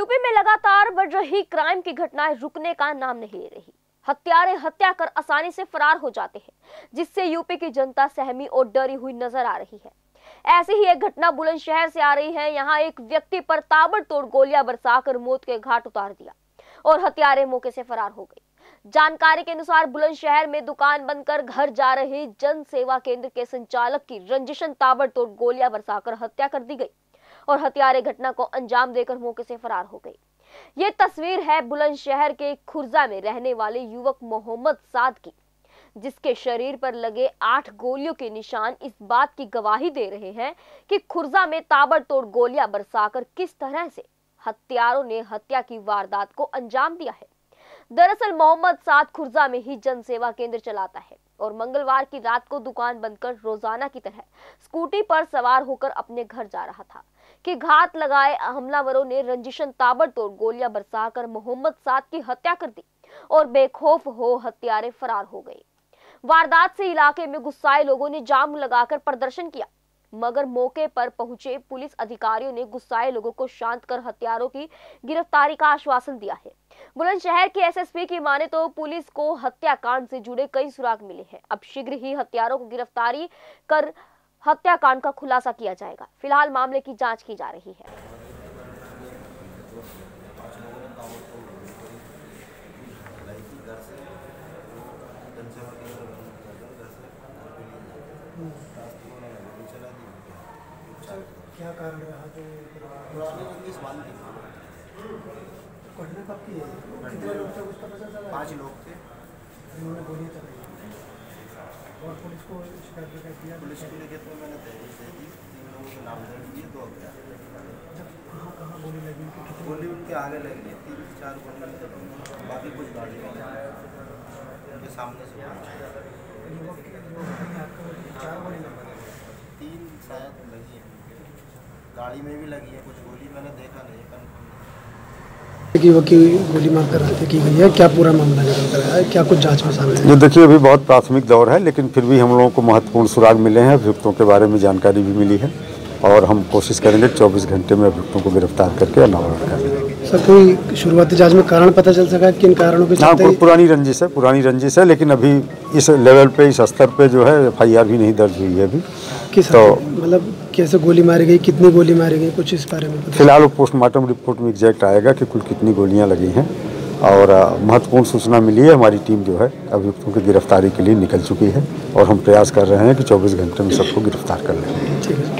UP में लगातार बढ़ रही क्राइम की घटनाएँ रुकने का नाम नहीं ले रही। हत्यारे हत्या कर आसानी से फरार हो जाते हैं, जिससे यूपी की जनता सहमी और डरी हुई नज़र आ रही है। ऐसी ही एक घटना बुलंदशहर से आ रही है। यहाँ एक व्यक्ति पर ताबड़तोड़ गोलियाँ बरसाकर मौत के घाट उतार दिया और हत्यारे मौके से फरार हो गई। जानकारी के अनुसार बुलंदशहर में दुकान बंद कर घर जा रहे जन सेवा केंद्र के संचालक की रंजिशन ताबड़तोड़ गोलियाँ बरसाकर हत्या कर दी गई। और हत्यारे घटना को अंजाम देकर मौके से फरार हो गई। ये तस्वीर है बुलंदशहर के खुर्जा में रहने वाले युवक मोहम्मद साद की, जिसके शरीर पर लगे आठ गोलियों के निशान इस बात की गवाही दे रहे हैं कि खुर्जा में ताबड़तोड़ गोलियाँ बरसाकर किस तरह से हत्यारों ने हत्या की वारदात को अंजाम दिया है। दरअसल मोहम्मद साद खुर्जा में ही जनसेवा केंद्र चलाता है। और मंगलवार की रात को दुकान बंद कर रोज़ाना की तरह स्कूटी पर सवार होकर अपने घर जा रहा था। कि घात लगाए हमलावरों ने रंजिशन ताबड़तोड़ गोलियाँ बरसाकर मोहम्मद साद की हत्या कर दी और बेखौफ हो हत्यारे फरार हो गए। वारदात से इलाके में गुस्साए लोगों ने जाम लगाकर प्रदर्शन किया, मगर मौके पर पहुँचे पुलिस अधिकारियों ने गुस्साए लोगों को शांत कर हत्यारों की गिरफ्तारी का आश्वासन दिया है। बुलंदशहर के एसएसपी की माने तो पुलिस को हत्याकांड से जुड़े कई सुराग मिले हैं। अब शीघ्र ही हत्यारों को गिरफ्तारी कर हत्याकांड का खुलासा किया जाएगा। फ़िलहाल मामले की जाँच की जा रही है। क्या कारण रहा जो घटना कब की है कितने लोग थे उसका पता चला पाँच लोग थे। गोलियाँ चलाई। और पुलिस को शिकायत वगैरह किया पुलिस की में मैंने तहरीर दे दी। तीन लोगों के नाम दर्ज किए दो कहाँ कहाँ गोली लगी उनकी? गोली उनके आगे लगी है तीन चार गोली लगी बाकी कुछ गाड़ी में उनके सामने से तीन शायद लगी है। गाड़ी में भी लगी है कुछ गोली मैंने देखा नहीं कंफर्म कि युवक की गोली मारकर हत्या की गई है क्या पूरा मामला निकल कर आया? है क्या कुछ जाँच में सामने ये देखिए अभी बहुत प्राथमिक दौर है लेकिन फिर भी हम लोगों को महत्वपूर्ण सुराग मिले हैं। अभियुक्तों के बारे में जानकारी भी मिली है और हम कोशिश करेंगे 24 घंटे में अभियुक्तों को गिरफ़्तार करके अनावरण कर सर कोई शुरुआती जाँच में कारण पता चल सका किन कारणों के हाँ कोई पुरानी रंजिश है पुरानी रंजिश है लेकिन अभी इस लेवल पे इस स्तर पे जो है एफआईआर भी नहीं दर्ज हुई है अभी। किस तो- मतलब कैसे गोली मारी गई कितनी गोली मारी गई कुछ इस बारे में फ़िलहाल वो पोस्टमार्टम रिपोर्ट में एग्जैक्ट आएगा कि कुल कितनी गोलियाँ लगी हैं और महत्वपूर्ण सूचना मिली है हमारी टीम जो है अभियुक्तों की गिरफ्तारी के लिए निकल चुकी है और हम प्रयास कर रहे हैं कि 24 घंटे में सबको गिरफ़्तार कर लें। ठीक है।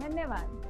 धन्यवाद।